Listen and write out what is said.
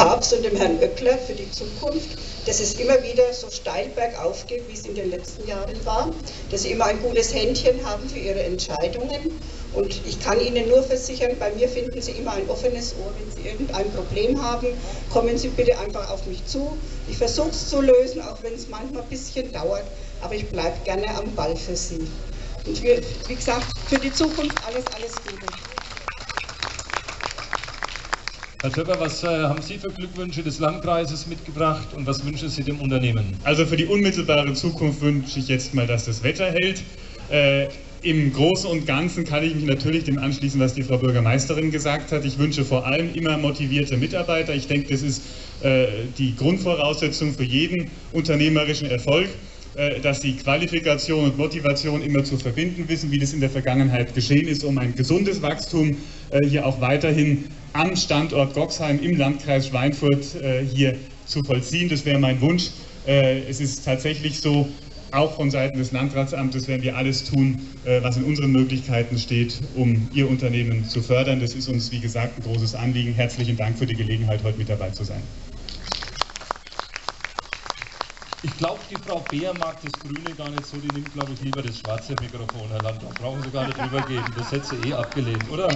Papst und dem Herrn Oeckler für die Zukunft, dass es immer wieder so steil bergauf geht, wie es in den letzten Jahren war, dass sie immer ein gutes Händchen haben für ihre Entscheidungen. Und ich kann Ihnen nur versichern, bei mir finden Sie immer ein offenes Ohr. Wenn Sie irgendein Problem haben, kommen Sie bitte einfach auf mich zu. Ich versuche es zu lösen, auch wenn es manchmal ein bisschen dauert, aber ich bleibe gerne am Ball für Sie. Und wir, wie gesagt, für die Zukunft alles, alles Gute. Herr Töpper, was äh, haben Sie für Glückwünsche des Landkreises mitgebracht und was wünschen Sie dem Unternehmen? Also für die unmittelbare Zukunft wünsche ich jetzt mal, dass das Wetter hält. Äh, Im Großen und Ganzen kann ich mich natürlich dem anschließen, was die Frau Bürgermeisterin gesagt hat. Ich wünsche vor allem immer motivierte Mitarbeiter. Ich denke, das ist äh, die Grundvoraussetzung für jeden unternehmerischen Erfolg. Äh, dass sie Qualifikation und Motivation immer zu verbinden wissen, wie das in der Vergangenheit geschehen ist, um ein gesundes Wachstum äh, hier auch weiterhin am Standort Goxheim im Landkreis Schweinfurt äh, hier zu vollziehen. Das wäre mein Wunsch. Es ist tatsächlich so, auch von Seiten des Landratsamtes werden wir alles tun, was in unseren Möglichkeiten steht, um Ihr Unternehmen zu fördern. Das ist uns, wie gesagt, ein großes Anliegen. Herzlichen Dank für die Gelegenheit, heute mit dabei zu sein. Ich glaube, die Frau Beer mag das Grüne gar nicht so, die nimmt, glaube ich, lieber das schwarze Mikrofon, Herr Landtag. Brauchen Sie gar nicht drüber geben, das hätte sie eh abgelehnt, oder?